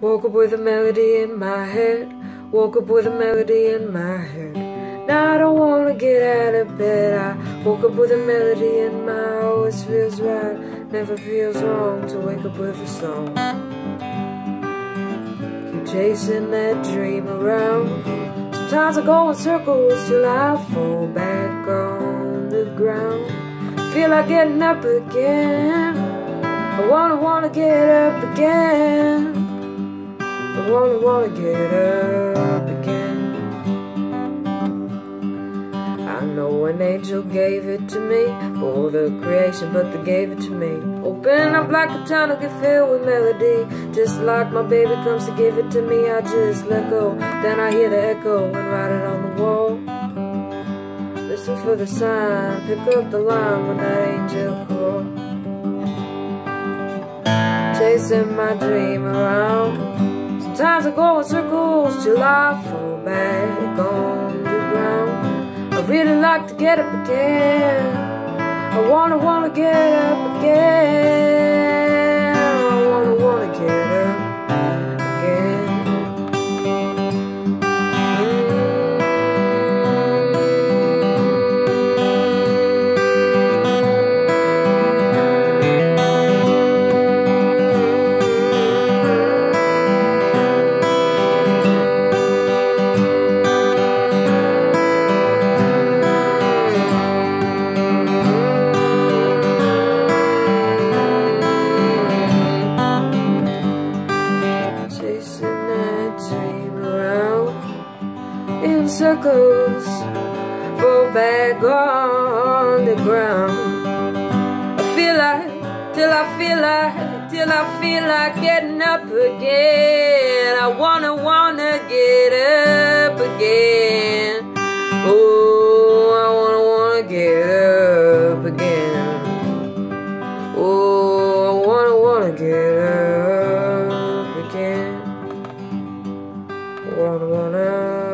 Woke up with a melody in my head. Woke up with a melody in my head. Now I don't wanna get out of bed. I woke up with a melody in my always feels right. Never feels wrong to wake up with a song. Keep chasing that dream around. Sometimes I go in circles till I fall back on the ground. Feel like getting up again. I wanna wanna get up again. I wanna wanna get up again. I know an angel gave it to me for the creation, but they gave it to me. Open up like a tunnel, get filled with melody. Just like my baby comes to give it to me, I just let go. Then I hear the echo and write it on the wall. Listen for the sign, pick up the line when that angel calls. Chasing my dream around. Sometimes I go in circles till I fall back on the ground. I really like to get up again. I wanna, wanna get up again. Circles, fall back on the ground. I feel like, till I feel like, till I feel like getting up again. I wanna, wanna get up again. Oh, I wanna, wanna get up again. Oh, I wanna, wanna get up again. Wanna, wanna